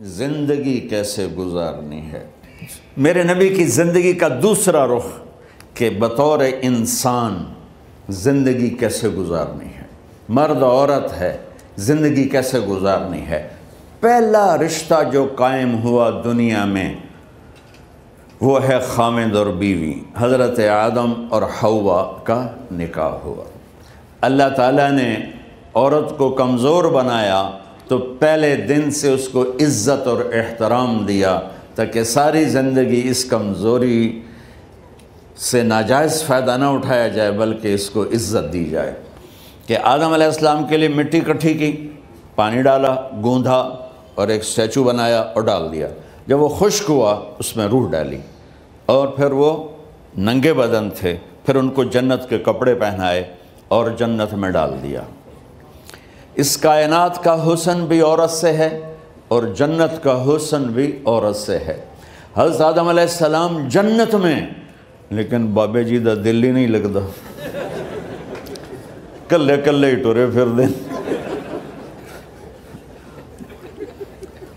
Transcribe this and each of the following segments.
ज़िंदगी कैसे गुजारनी है? मेरे नबी की ज़िंदगी का दूसरा रुख कि बतौर इंसान ज़िंदगी कैसे गुजारनी है? मर्द औरत है, ज़िंदगी कैसे गुजारनी है? पहला रिश्ता जो कायम हुआ दुनिया में, वो है खामिद और बीवी, हज़रत आदम और हवा का निकाह हुआ। अल्लाह ताला ने औरत को कमज़ोर बनाया तो पहले दिन से उसको इज़्ज़त और एहतराम दिया, ताकि सारी ज़िंदगी इस कमज़ोरी से नाजायज़ फ़ायदा ना उठाया जाए, बल्कि इसको इज़्ज़त दी जाए। कि आदम अलैहिस्सलाम के लिए मिट्टी इकट्ठी की, पानी डाला, गूंधा और एक स्टैचू बनाया और डाल दिया। जब वो खुश्क हुआ, उसमें रूह डाली और फिर वो नंगे बदन थे, फिर उनको जन्नत के कपड़े पहनाए और जन्नत में डाल दिया। इस कायनात का हुसन भी औरत से है और जन्नत का हुसन भी औरत से है। हज़रत आदम सलाम जन्नत में, लेकिन बाबे जी का दिल ही नहीं लगता कल्ले कल्ले ही टुरे फिर दे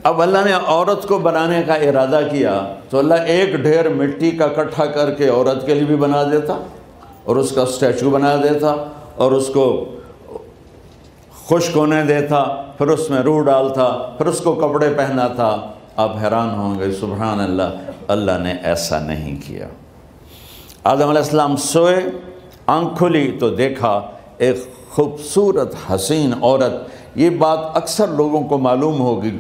अब अल्लाह ने औरत को बनाने का इरादा किया तो अल्लाह एक ढेर मिट्टी का इकट्ठा करके औरत के लिए भी बना देता, और उसका स्टैचू बना देता, और उसको खुश्क होने देता, फिर उसमें रूह डालता, फिर उसको कपड़े पहना था आप हैरान होंगे सुबहान अल्लाह अल्लाह ने ऐसा नहीं किया। आदम सोए, आँख खुली तो देखा, एक खूबसूरत, हसीन औरत। ये बात अक्सर लोगों को मालूम होगी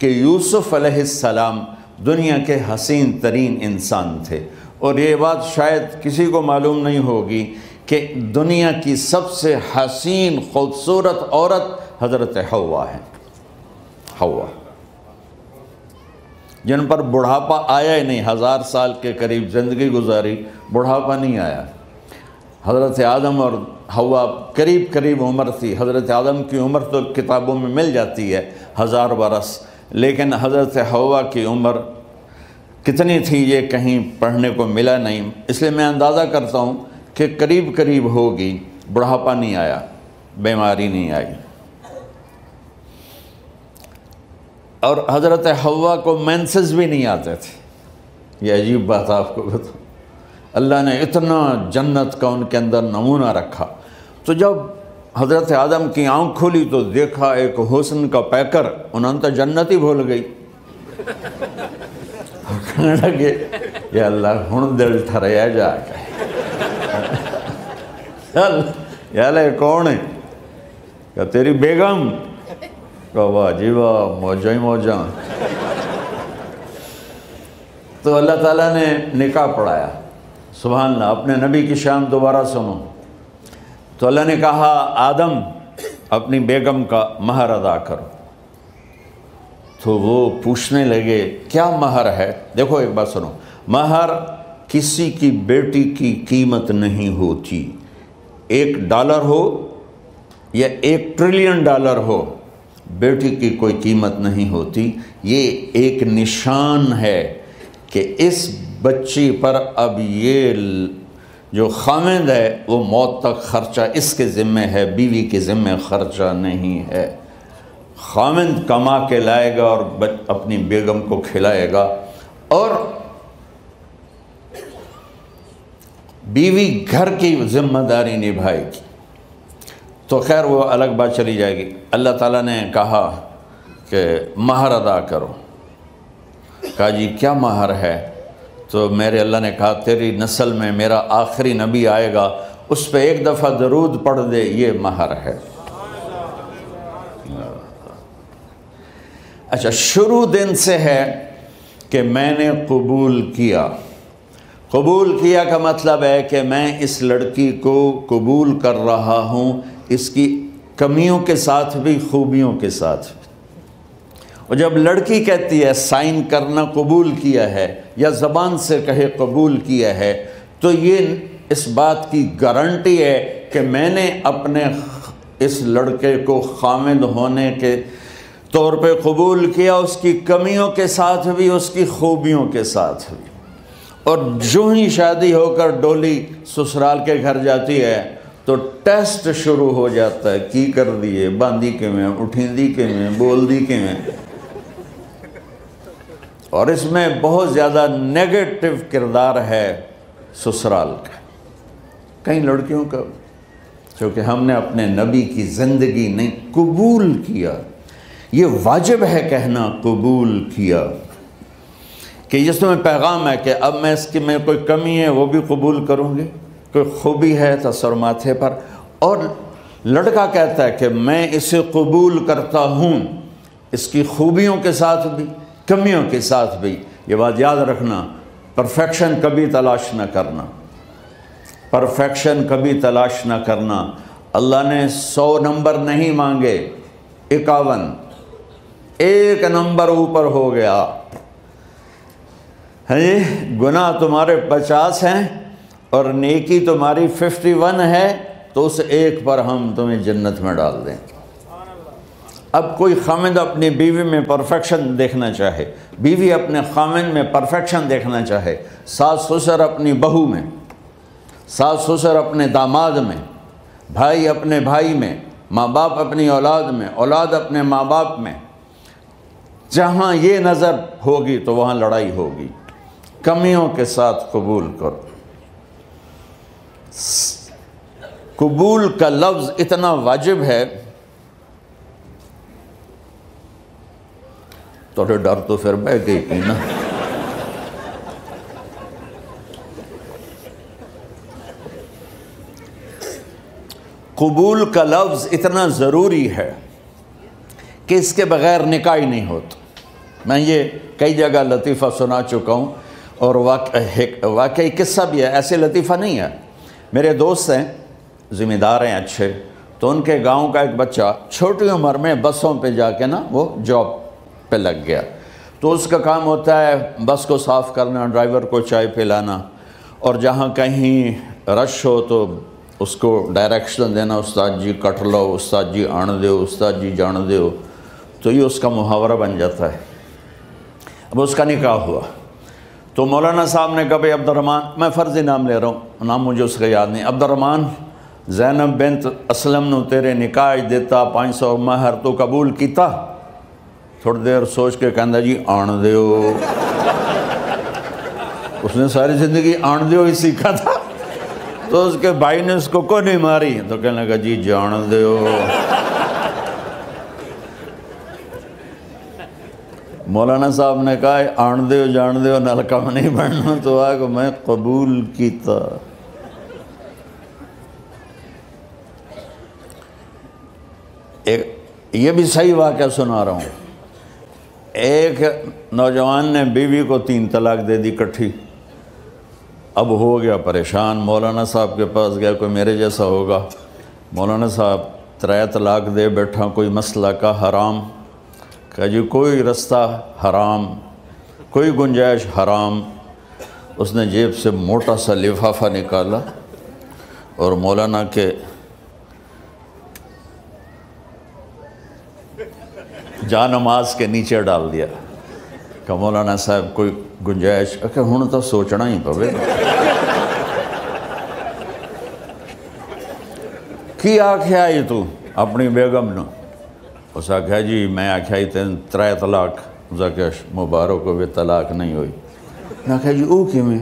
कि यूसुफ़ अलैहिस्सलाम दुनिया के हसीन तरीन इंसान थे। और ये बात शायद किसी को मालूम नहीं होगी कि दुनिया की सबसे हसीन, खूबसूरत औरत हज़रत हवा है। हवा जिन पर बुढ़ापा आया ही नहीं, हज़ार साल के करीब ज़िंदगी गुजारी, बुढ़ापा नहीं आया। हज़रत आदम और हवा करीब करीब उम्र थी। हज़रत आदम की उम्र तो किताबों में मिल जाती है, हज़ार बरस। लेकिन हज़रत हवा की उम्र कितनी थी, ये कहीं पढ़ने को मिला नहीं। इसलिए मैं अंदाज़ा करता हूँ कि करीब करीब होगी, बुढ़ापा नहीं आया, बीमारी नहीं आई। और हज़रत हवा को मैंसेस भी नहीं आते थे। ये अजीब बात आपको बताऊँ। अल्लाह ने इतना जन्नत का उनके अंदर नमूना रखा। तो जब हज़रत आदम की आँख खोली तो देखा एक हुसन का पैकर, उन्होंने तो जन्नत ही भूल गई। कहने लगे, ये अल्लाह हूँ दिल ठरया जाके चल यार कौन है क्या तेरी बेगम वाह जी वाह मौजा ही मौजा तो अल्लाह ताला ने निकाह पढ़ाया सुबह अल्लाह अपने नबी की शान दोबारा सुनो तो अल्लाह ने कहा आदम अपनी बेगम का महर अदा करो तो वो पूछने लगे क्या महर है देखो एक बात सुनो महर किसी की बेटी की कीमत नहीं होती एक डॉलर हो या एक ट्रिलियन डॉलर हो, बेटी की कोई कीमत नहीं होती। ये एक निशान है कि इस बच्ची पर अब ये जो खामिद है, वो मौत तक ख़र्चा इसके ज़िम्मे है, बीवी के ज़िम्मे ख़र्चा नहीं है। खामिद कमा के लाएगा और अपनी बेगम को खिलाएगा। और बीवी घर की ज़िम्मेदारी निभाएगी। तो खैर वो अलग बात चली जाएगी। अल्लाह ताला ने कहा कि महर अदा करो। कहा, जी, क्या महर है? तो मेरे अल्लाह ने कहा, तेरी नस्ल में मेरा आखिरी नबी आएगा, उस पर एक दफ़ा दरूद पढ़ दे, ये महर है। अच्छा शुरू दिन से है कि मैंने कबूल किया। कबूल किया का मतलब है कि मैं इस लड़की को कबूल कर रहा हूँ, इसकी कमियों के साथ भी खूबियों के साथ भी। और जब लड़की कहती है, साइन करना कबूल किया है या ज़बान से कहे कबूल किया है तो ये इस बात की गारंटी है कि मैंने अपने इस लड़के को खामिद होने के तौर पे कबूल किया, उसकी कमियों के साथ भी, उसकी खूबियों के साथ भी। और जो ही शादी होकर डोली ससुराल के घर जाती है तो टेस्ट शुरू हो जाता है, की कर दिए, बांदी के में उठींदी के में बोल दी के में और इसमें बहुत ज़्यादा नेगेटिव किरदार है ससुराल का। कई लड़कियों का, क्योंकि हमने अपने नबी की ज़िंदगी नहीं कबूल किया। ये वाजिब है कहना कबूल किया। कि जिसमें पैगाम है कि अब मैं इसकी में कोई कमी है, वो भी कबूल करूँगी। कोई खूबी है तसर माथे पर। और लड़का कहता है कि मैं इसे कबूल करता हूँ। इसकी खूबियों के साथ भी, कमियों के साथ भी। ये बात याद रखना। परफेक्शन कभी तलाश न करना। परफेक्शन कभी तलाश न करना। अल्लाह ने सौ नंबर नहीं मांगे। इक्यावन। एक नंबर ऊपर हो गया। है, गुनाह तुम्हारे पचास हैं और नेकी तुम्हारी फिफ्टी वन है तो उस एक पर हम तुम्हें जन्नत में डाल दें। अब कोई खामिद अपनी बीवी में परफेक्शन देखना चाहे, बीवी अपने खामिद में परफेक्शन देखना चाहे सास ससुर अपनी बहू में सास ससुर अपने दामाद में, भाई अपने भाई में माँ बाप अपनी औलाद में, औलाद अपने माँ बाप में, जहाँ ये नज़र होगी तो वहाँ लड़ाई होगी। कमियों के साथ कबूल करो। कबूल का लफ्ज़ इतना वाजिब है, थोड़े डर तो फिर बह गई थी ना। कबूल का लफ्ज़ इतना ज़रूरी है कि इसके बग़ैर निकाह ही नहीं होता। मैं ये कई जगह लतीफ़ा सुना चुका हूँ और वाक, वाकई किस्सा भी है ऐसे लतीफ़ा नहीं है। मेरे दोस्त हैं ज़िम्मेदार हैं अच्छे तो उनके गाँव का एक बच्चा छोटी उम्र में बसों पे जाके ना वो जॉब पे लग गया। तो उसका काम होता है बस को साफ़ करना ड्राइवर को चाय पिलाना और जहाँ कहीं रश हो तो उसको डायरेक्शन देना उस्ताद जी कट लो उस्ताद जी आण दो उस्ताद जी जान दो। तो ये उसका मुहावरा बन जाता है। अब उसका निकाह हुआ। तो मौलाना साहब ने कहा, भाई अब्दुलरमान मैं फ़र्ज़ी नाम ले रहा हूँ, नाम मुझे उसका याद नहीं। अब्दुलरमान जैनब बिनत असलम नु तेरे निकाह देता, पाँच सौ महर तो कबूल किया थोड़ी देर सोच के कहता जी, आण दो उसने सारी ज़िंदगी आण दो ही सीखा था। तो उसके भाई ने उसको को नहीं मारी। तो कहने लगा, जी जान दो मौलाना साहब ने कहा आन दो जान दो नल कम नहीं बनना तो आग मैं कबूल किया एक, ये भी सही वाक्य सुना रहा हूँ। एक नौजवान ने बीवी को तीन तलाक दे दी इकट्ठी अब हो गया परेशान, मौलाना साहब के पास गया, कोई मेरे जैसा होगा। मौलाना साहब त्रै तलाक दे बैठा, कोई मसला का हराम। कह, जी, कोई रास्ता हराम, कोई गुंजाइश हराम। उसने जेब से मोटा सा लिफाफा निकाला और मौलाना के जा नमाज़ के नीचे डाल दिया। कि मौलाना साहब, कोई गुंजाइश? अखे हूँ तो सोचना ही पवे। की आख्या तू अपनी बेगम न? उस आख्या जी मैं आख्या ही तेन त्रै तलाक उस आख्या मुबारक हो तलाक नहीं हुई. मैं आख्या जी वो किमें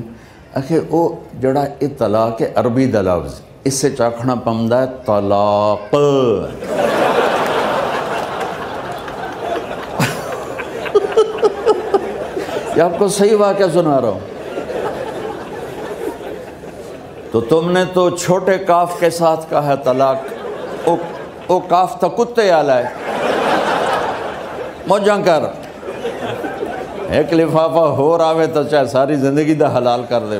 आखे वो जड़ा ये तलाक है अरबी दा लफ्ज़ इससे चाखना पौंदा है तलाक. ये आपको सही वाक्य सुना रहा हूँ। तो तुमने तो छोटे काफ के साथ कहा तलाक ओ, ओ काफ तो कुत्ते आला है। मौजा कर एक लिफाफा हो रहा तो चाहे सारी ज़िंदगी दा हलाल कर दे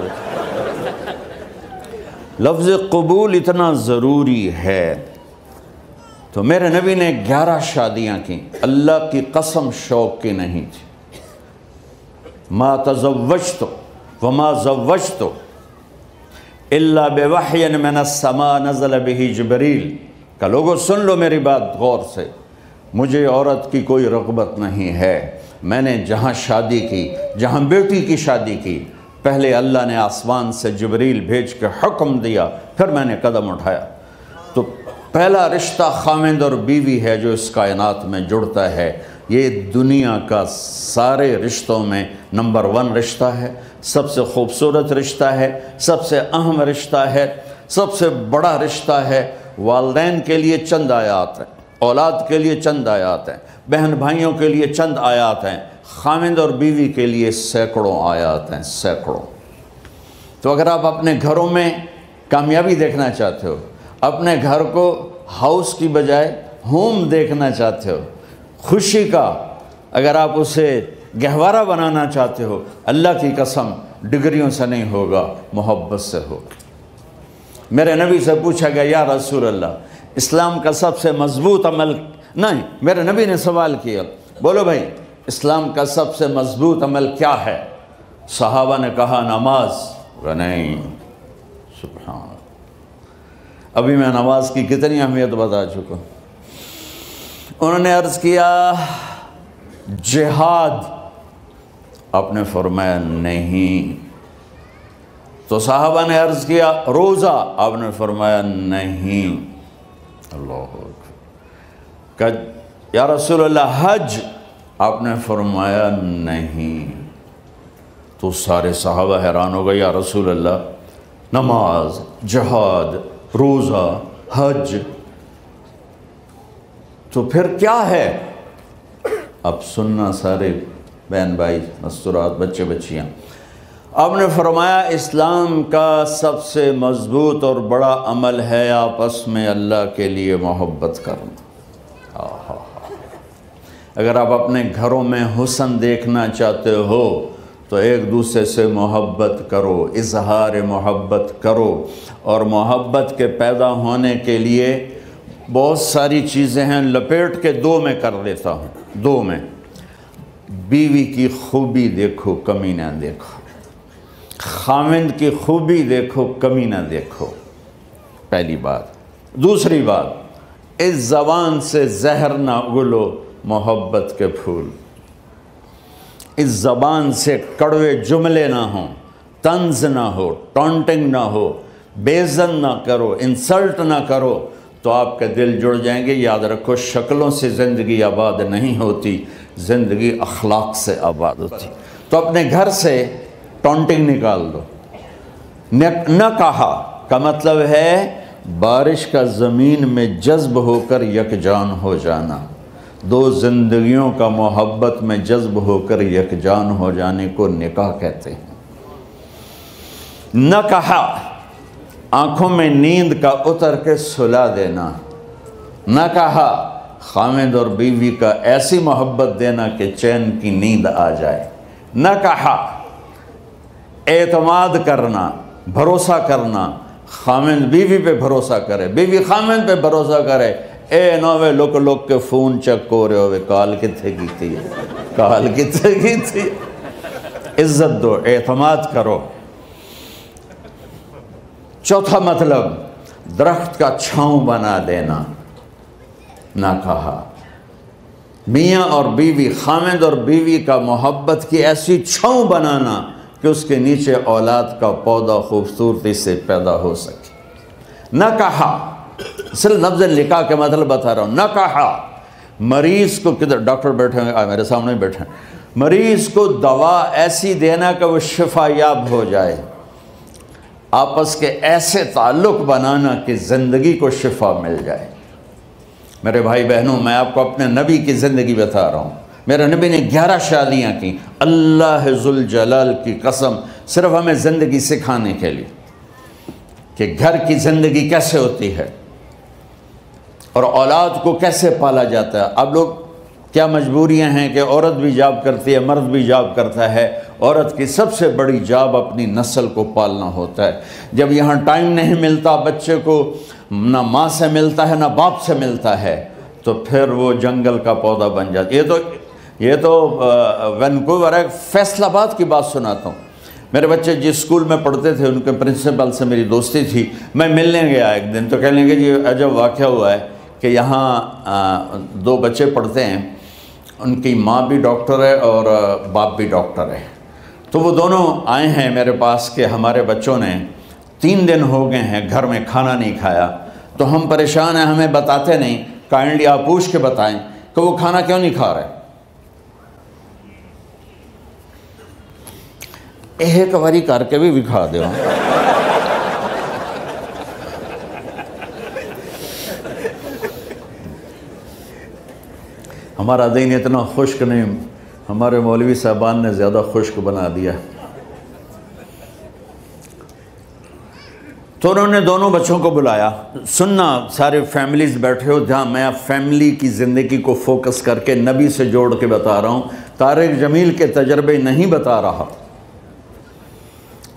लफ्ज़ कबूल इतना ज़रूरी है। तो मेरे नबी ने ग्यारह शादियाँ की। अल्लाह की कसम शौक की नहीं थी। माँ तजवज तो वमा जवज तो अल्ला बेवाहन मैन समा नज़ल बही जबरील। का लोगो सुन लो मेरी बात गौर से। मुझे औरत की कोई रगबत नहीं है। मैंने जहाँ शादी की, जहाँ बेटी की शादी की, पहले अल्लाह ने आसमान से जबरील भेज के हुक्म दिया, फिर मैंने कदम उठाया। तो पहला रिश्ता खामिंद और बीवी है जो इस कायनात में जुड़ता है। ये दुनिया का सारे रिश्तों में नंबर वन रिश्ता है। सबसे खूबसूरत रिश्ता है, सबसे अहम रिश्ता है, सबसे बड़ा रिश्ता है। वालदेन के लिए चंद आयात हैं। औलाद के लिए चंद आयात हैं, बहन भाइयों के लिए चंद आयात हैं, खामिंद और बीवी के लिए सैकड़ों आयात हैं, सैकड़ों। तो अगर आप अपने घरों में कामयाबी देखना चाहते हो, अपने घर को हाउस की बजाय होम देखना चाहते हो, खुशी का अगर आप उसे गहवारा बनाना चाहते हो, अल्लाह की कसम, डिग्रियों से नहीं होगा, मोहब्बत से होगा। मेरे नबी से पूछा गया, या रसूल अल्लाह इस्लाम का सबसे मज़बूत अमल, नहीं, मेरे नबी ने सवाल किया, बोलो भाई, इस्लाम का सबसे मज़बूत अमल क्या है? सहाबा ने कहा, नमाज़। नहीं सुबहान अभी मैं नमाज़ की कितनी अहमियत बता चुका उन्होंने अर्ज़ किया, जिहाद आपने फरमाया नहीं। तो साहबा ने अर्ज़ किया, रोज़ा आपने फरमाया, नहीं। अल्लाह या रसूल हज आपने फरमाया नहीं. तो सारे साहबा हैरान हो गए या रसूल अल्लाह नमाज़, जहाद, रोज़ा, हज तो फिर क्या है? अब सुनना सारे बहन भाई, मस्तूरात बच्चे बच्चियाँ आपने फरमाया, इस्लाम का सबसे मज़बूत और बड़ा अमल है आपस में अल्लाह के लिए मोहब्बत करना। अगर आप अपने घरों में हुसन देखना चाहते हो तो एक दूसरे से मोहब्बत करो, इजहार मोहब्बत करो। और मोहब्बत के पैदा होने के लिए बहुत सारी चीज़ें हैं, लपेट के दो में कर लेता हूँ, दो में। बीवी की खूबी देखो कमी ना देखो। खामिंद की खूबी देखो, कमी ना देखो। पहली बात। दूसरी बात, इस ज़बान से जहर ना उगलो मोहब्बत के फूल। इस ज़बान से कड़वे जुमले ना हो, तंज ना हो, टॉन्टिंग ना हो बेजन ना करो, इंसल्ट ना करो तो आपके दिल जुड़ जाएँगे। याद रखो, शक्लों से ज़िंदगी आबाद नहीं होती, ज़िंदगी अखलाक से आबाद होती। तो अपने घर से टॉन्टिंग निकाल दो। न, न कहा का मतलब है बारिश का ज़मीन में जज्ब होकर यकजान हो जाना। दो ज़िंदगियों का मोहब्बत में जज्ब होकर यकजान हो जाने को निकाह कहते हैं। न कहा आँखों में नींद का उतर के सुला देना। न कहा खामिद और बीवी का ऐसी मोहब्बत देना कि चैन की नींद आ जाए। न कहा एतमाद करना, भरोसा करना खामिद बीवी पे भरोसा करे, बीवी खामिद पे भरोसा करे। ए नोवे लोक लोक के फ़ोन चेक को रहे हो काल कितने की थी? काल कितने की थी? इज़्ज़त दो, एतमाद करो। चौथा मतलब दरख्त का छाँव बना देना, ना कहा। मियाँ और बीवी खामिद और बीवी का मोहब्बत की ऐसी छाँव बनाना कि उसके नीचे औलाद का पौधा खूबसूरती से पैदा हो सके। न कहा, सिर्फ़ लफ्ज़ लिखा के मतलब बता रहा हूँ, न कहा, मरीज़ को किधर, डॉक्टर बैठे हैं मेरे सामने बैठे हैं। मरीज़ को दवा ऐसी देना कि वो शिफा याब हो जाए। आपस के ऐसे ताल्लुक़ बनाना कि ज़िंदगी को शिफा मिल जाए। मेरे भाई बहनों मैं आपको अपने नबी की ज़िंदगी बता रहा हूँ। मेरे नबी ने ग्यारह शादियाँ की। अल्लाह जलाल की कसम, सिर्फ़ हमें ज़िंदगी सिखाने के लिए कि घर की ज़िंदगी कैसे होती है और औलाद को कैसे पाला जाता है। अब लोग क्या मजबूरियाँ हैं कि औरत भी जॉब करती है, मर्द भी जॉब करता है। औरत की सबसे बड़ी जॉब अपनी नस्ल को पालना होता है। जब यहाँ टाइम नहीं मिलता बच्चे को, ना माँ से मिलता है, ना बाप से मिलता है तो फिर वो जंगल का पौधा बन जाता ये तो ये तो वैनकूवर है, फैसलाबाद की बात सुनाता हूँ। मेरे बच्चे जिस स्कूल में पढ़ते थे, उनके प्रिंसिपल से मेरी दोस्ती थी। मैं मिलने गया एक दिन तो कह लेंगे जी अजब वाक़ हुआ है कि यहाँ दो बच्चे पढ़ते हैं, उनकी माँ भी डॉक्टर है और बाप भी डॉक्टर है। तो वो दोनों आए हैं मेरे पास कि हमारे बच्चों ने तीन दिन हो गए हैं, घर में खाना नहीं खाया। तो हम परेशान हैं, हमें बताते नहीं। काइंडली आप पूछ के बताएँ कि वो खाना क्यों नहीं खा रहे? एक बारी करके भी विखा दो हमारा दिन इतना खुश्क नहीं हमारे मौलवी साहबान ने ज़्यादा खुश्क बना दिया तो उन्होंने दोनों बच्चों को बुलाया सुनना सारे फैमिलीज़ बैठे हो जहाँ मैं फैमिली की ज़िंदगी को फोकस करके नबी से जोड़ के बता रहा हूँ तारिक जमील के तजर्बे नहीं बता रहा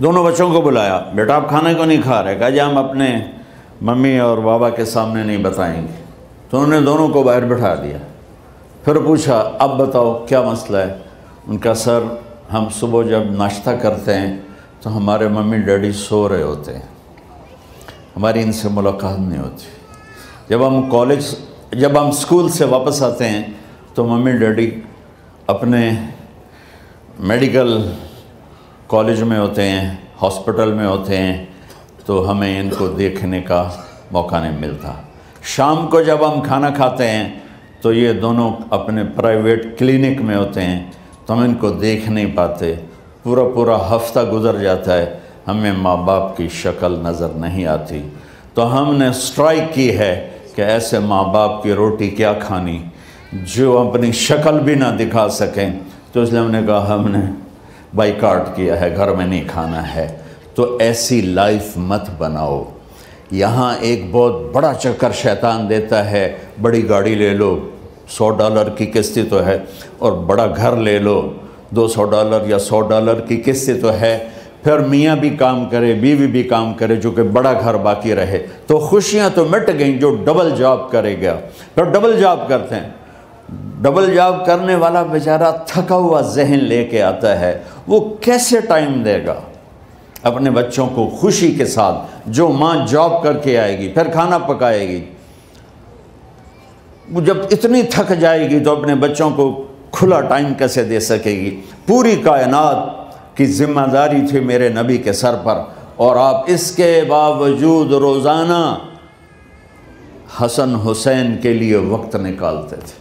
दोनों बच्चों को बुलाया, बेटा, आप खाने को नहीं खा रहे? कहा, जी, हम अपने मम्मी और बाबा के सामने नहीं बताएँगे। तो उन्होंने दोनों को बाहर बैठा दिया। फिर पूछा, अब बताओ, क्या मसला है? उनका, सर, हम सुबह जब नाश्ता करते हैं तो हमारे मम्मी डैडी सो रहे होते हैं। हमारी इनसे मुलाकात नहीं होती। जब हम कॉलेज, जब हम स्कूल से वापस आते हैं तो मम्मी डैडी अपने मेडिकल कॉलेज में होते हैं, हॉस्पिटल में होते हैं तो हमें इनको देखने का मौका नहीं मिलता। शाम को जब हम खाना खाते हैं तो ये दोनों अपने प्राइवेट क्लिनिक में होते हैं तो हम इनको देख नहीं पाते। पूरा पूरा हफ़्ता गुजर जाता है, हमें माँ बाप की शक्ल नज़र नहीं आती। तो हमने स्ट्राइक की है कि ऐसे माँ बाप की रोटी क्या खानी, जो अपनी शक्ल भी ना दिखा सकें। तो इसलिए हमने कहा, हमने बाइकाट किया है, घर में नहीं खाना है। तो ऐसी लाइफ मत बनाओ। यहाँ एक बहुत बड़ा चक्कर शैतान देता है, बड़ी गाड़ी ले लो, सौ डॉलर की किस्ती तो है, और बड़ा घर ले लो, दो सौ डॉलर या सौ डॉलर की किस्ती तो है। फिर मियाँ भी काम करे, बीवी भी काम करे, जो कि बड़ा घर बाकी रहे। तो खुशियाँ तो मिट गई जो डबल जॉब करेगा। फिर डबल जॉब करते हैं। डबल जॉब करने वाला बेचारा थका हुआ जहन लेके आता है, वो कैसे टाइम देगा? अपने बच्चों को खुशी के साथ जो माँ जॉब करके आएगी, फिर खाना पकाएगी। वो जब इतनी थक जाएगी तो अपने बच्चों को खुला टाइम कैसे दे सकेगी? पूरी कायनात की ज़िम्मेदारी थी मेरे नबी के सर पर। और आप इसके बावजूद रोज़ाना हसन हुसैन के लिए वक्त निकालते थे।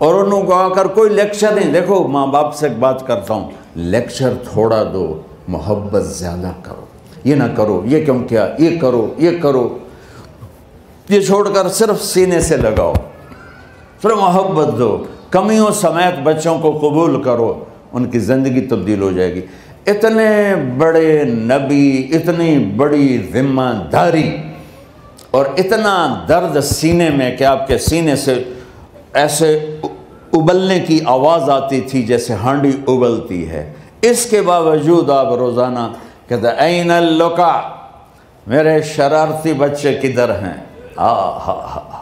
और उन्होंने आकर कोई लेक्चर नहीं। देखो माँ बाप से एक बात करता हूँ। लेक्चर थोड़ा दो, मोहब्बत ज़्यादा करो। ये ना करो, ये क्यों क्या? ये करो ये करो। ये छोड़कर सिर्फ़ सीने से लगाओ। सिर्फ़ मोहब्बत दो। कमियों समेत बच्चों को कबूल करो। उनकी ज़िंदगी तब्दील हो जाएगी। इतने बड़े नबी, इतनी बड़ी ज़िम्मेदारी और इतना दर्द सीने में कि आपके सीने से ऐसे उबलने की आवाज़ आती थी जैसे हांडी उबलती है। इसके बावजूद आप रोज़ाना कहते ऐन लोका, मेरे शरारती बच्चे किधर हैं? आ, हा हा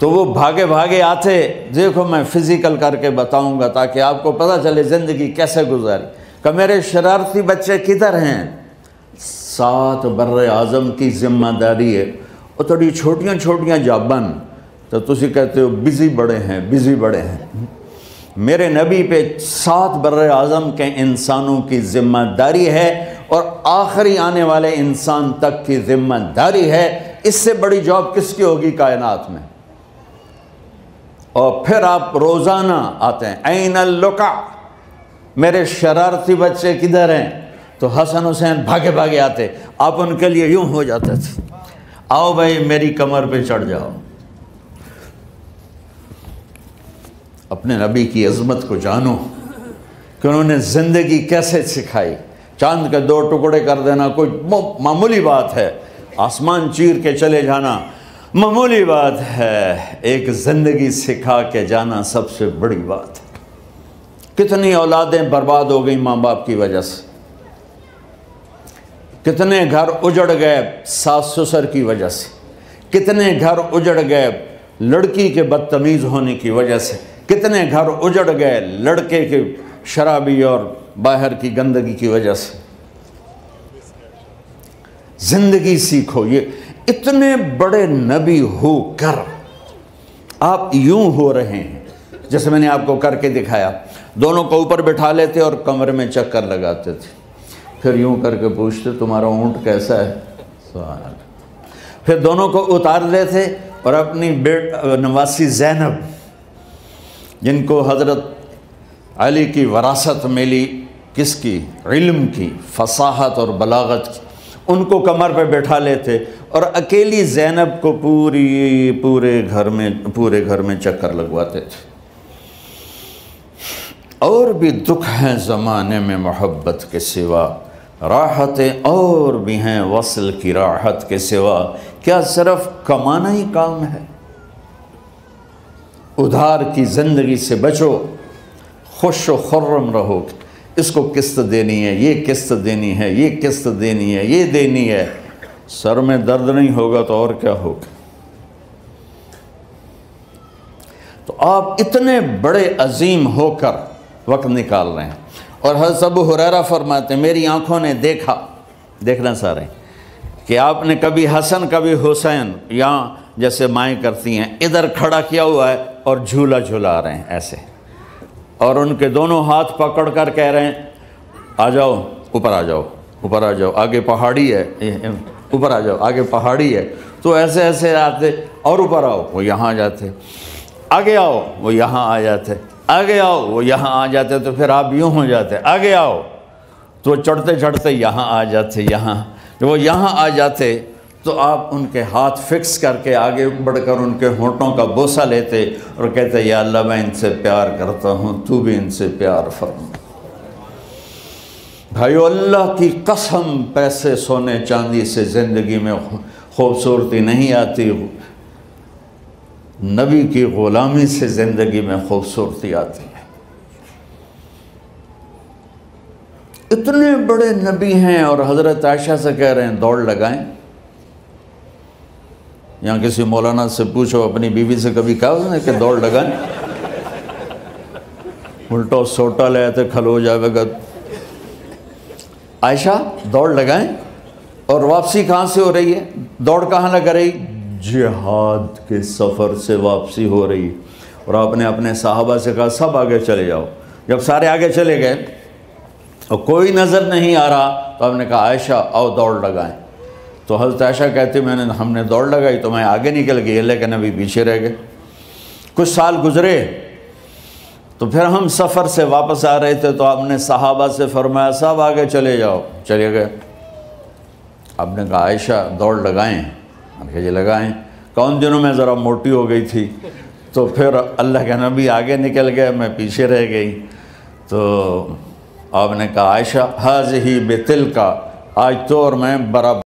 तो वो भागे भागे आते, देखो, मैं फ़िज़िकल करके बताऊँगा ताकि आपको पता चले ज़िंदगी कैसे गुजारी। कि मेरे शरारती बच्चे किधर हैं? सात बर आज़म की ज़िम्मेदारी है। और थोड़ी छोटियाँ छोटियाँ जाबन। तो तुम कहते हो, बिज़ी बड़े हैं, बिज़ी बड़े हैं। मेरे नबी पे सात बर आज़म के इंसानों की ज़िम्मेदारी है और आखिरी आने वाले इंसान तक की ज़िम्मेदारी है। इससे बड़ी जॉब किसकी होगी कायनात में? और फिर आप रोज़ाना आते हैं, ऐन लुका, मेरे शरारती बच्चे किधर हैं? तो हसन हुसैन भागे भागे आते, आप उनके लिए यूँ हो जाते थे। आओ भाई मेरी कमर पे चढ़ जाओ। अपने नबी की अजमत को जानो कि उन्होंने ज़िंदगी कैसे सिखाई। चाँद के दो टुकड़े कर देना कोई मामूली बात है। आसमान चीर के चले जाना मामूली बात है। एक ज़िंदगी सिखा के जाना सबसे बड़ी बात है। कितनी औलादें बर्बाद हो गई माँ बाप की वजह से। कितने घर उजड़ गए सास ससुर की वजह से। कितने घर उजड़ गए लड़की के बदतमीज़ होने की वजह से। कितने घर उजड़ गए लड़के के शराबी और बाहर की गंदगी की वजह से। ज़िंदगी सीखो, ये इतने बड़े नबी होकर आप यूँ हो रहे हैं, जैसे मैंने आपको करके दिखाया। दोनों को ऊपर बिठा लेते और कमरे में चक्कर लगाते थे। फिर यूँ करके पूछते, तुम्हारा ऊँट कैसा है? फिर दोनों को उतार देते और अपनी बेट नवासी जैनब जिनको हज़रत अली की वरासत मिली, किसकी? इल्म की, फसाहत और बलागत की। उनको कमर पे बैठा लेते और अकेली जैनब को पूरी, पूरे घर में, पूरे घर में चक्कर लगवाते थे। और भी दुख हैं ज़माने में मोहब्बत के सिवा, राहतें और भी हैं वसल की राहत के सिवा। क्या सिर्फ़ कमाना ही काम है? उधार की ज़िंदगी से बचो, खुश खुर्रम रहो। इसको किस्त देनी है, ये किस्त देनी है, ये किस्त देनी है, ये देनी है। सर में दर्द नहीं होगा तो और क्या होगा? तो आप इतने बड़े अजीम होकर वक्त निकाल रहे हैं। और हर सब हुरारा फरमाते मेरी आँखों ने देखा। देखना सारे, कि आपने कभी हसन, कभी हुसैन यहाँ जैसे माएँ करती हैं, इधर खड़ा किया हुआ है और झूला झूला रहे हैं ऐसे। और उनके दोनों हाथ पकड़ कर कह रहे हैं, आ जाओ, ऊपर आ जाओ, ऊपर आ जाओ, आगे पहाड़ी है ऊपर आ जाओ, आगे पहाड़ी है। तो ऐसे ऐसे आते, और ऊपर आओ, वो यहाँ आ जाते। आगे आओ, वो यहाँ आ जाते। आगे आओ, वो यहाँ आ जाते। तो फिर आप यूँ हो जाते, आगे आओ। तो चढ़ते चढ़ते यहाँ आ जाते, यहाँ, वो यहाँ आ जाते। तो आप उनके हाथ फिक्स करके आगे बढ़कर उनके होठों का बोसा लेते और कहते, या अल्लाह, मैं इनसे प्यार करता हूँ, तू भी इनसे प्यार फरमा। भाई अल्लाह की कसम पैसे सोने चांदी से ज़िंदगी में खूबसूरती नहीं आती। नबी की ग़ुलामी से ज़िंदगी में खूबसूरती आती है। इतने बड़े नबी हैं और हज़रत आयशा से कह रहे हैं, दौड़ लगाएँ। यहाँ किसी मौलाना से पूछो, अपनी बीवी से कभी कहा उसने कि दौड़ लगाएँ उल्टो सोटा ले आते, खल जाएगा। आयशा, दौड़ लगाएँ? और वापसी कहाँ से हो रही है? दौड़ कहाँ लगा रही? जिहाद के सफ़र से वापसी हो रही और आपने अपने साहबा से कहा, सब आगे चले जाओ। जब सारे आगे चले गए और कोई नज़र नहीं आ रहा तो आपने कहा, आयशा, आओ दौड़ लगाएँ। तो हज़रत आयशा कहती, मैंने, हमने दौड़ लगाई तो मैं आगे निकल गई लेकिन अभी पीछे रह गए। कुछ साल गुजरे तो फिर हम सफ़र से वापस आ रहे थे तो आपने सहाबा से फरमाया साहब आगे चले जाओ। चले गए। आपने कहा, आयशा, दौड़ लगाएँ। मैंने लगाएँ। कौन दिनों में ज़रा मोटी हो गई थी। तो फिर अल्लाह के नबी आगे निकल गए, मैं पीछे रह गई। तो आपने कहा, आयशा हाज ही बेतिल का आज तो और मैं बराबर